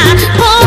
Yeah.